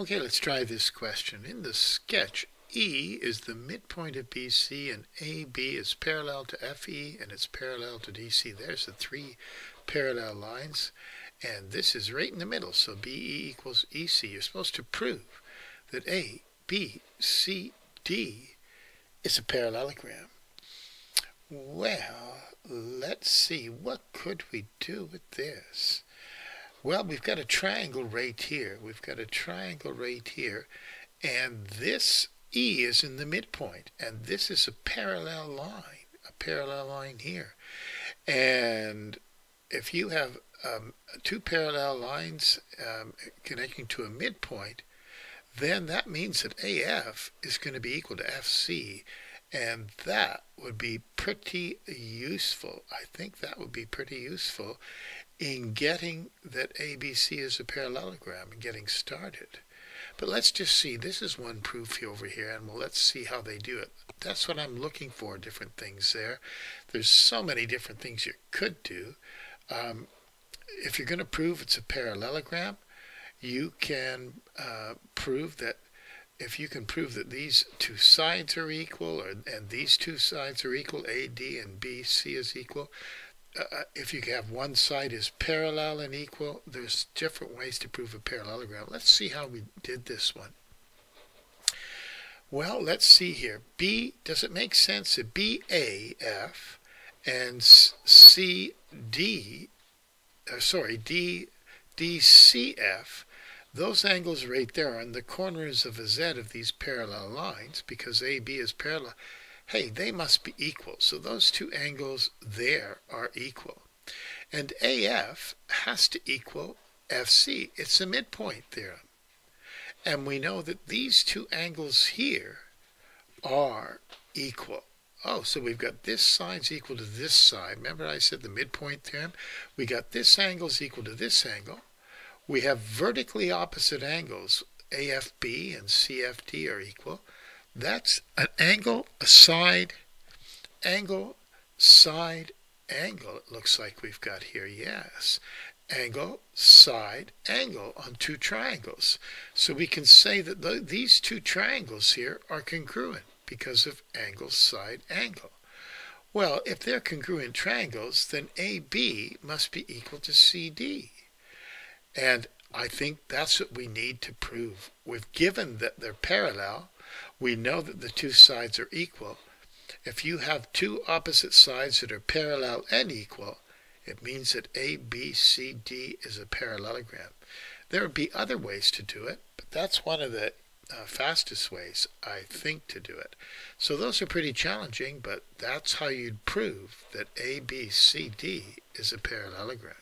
Okay, let's try this question. In the sketch, E is the midpoint of BC and AB is parallel to FE and it's parallel to DC. There's the three parallel lines and this is right in the middle, so BE equals EC. You're supposed to prove that A, B, C, D is a parallelogram. Well, let's see, what could we do with this? Well, we've got a triangle right here. We've got a triangle right here. And this E is in the midpoint. And this is a parallel line, a parallel line here. And if you have um, two parallel lines um, connecting to a midpoint, then that means that AF is going to be equal to FC. And that would be pretty useful. I think that would be pretty useful in getting that ABC is a parallelogram and getting started. But let's just see, this is one proof over here, and well, let's see how they do it. That's what I'm looking for, different things there. There's so many different things you could do. Um, if you're going to prove it's a parallelogram, you can uh, prove that if you can prove that these two sides are equal, or, and these two sides are equal, AD and BC is equal, uh, if you have one side is parallel and equal, there's different ways to prove a parallelogram. Let's see how we did this one. Well, let's see here. B, does it make sense that BAF and CD, uh, sorry, D, DCF, those angles right there are on the corners of a Z of these parallel lines because AB is parallel hey, they must be equal. So those two angles there are equal. And AF has to equal FC. It's a midpoint theorem. And we know that these two angles here are equal. Oh, so we've got this side's equal to this side. Remember I said the midpoint theorem? We got this angle is equal to this angle. We have vertically opposite angles. AFB and CFD are equal. That's an angle, a side, angle, side, angle, it looks like we've got here. Yes. Angle, side, angle on two triangles. So we can say that the, these two triangles here are congruent because of angle, side, angle. Well, if they're congruent triangles, then AB must be equal to CD. And I think that's what we need to prove. We've given that they're parallel, we know that the two sides are equal. If you have two opposite sides that are parallel and equal, it means that ABCD is a parallelogram. There would be other ways to do it, but that's one of the uh, fastest ways, I think, to do it. So those are pretty challenging, but that's how you'd prove that ABCD is a parallelogram.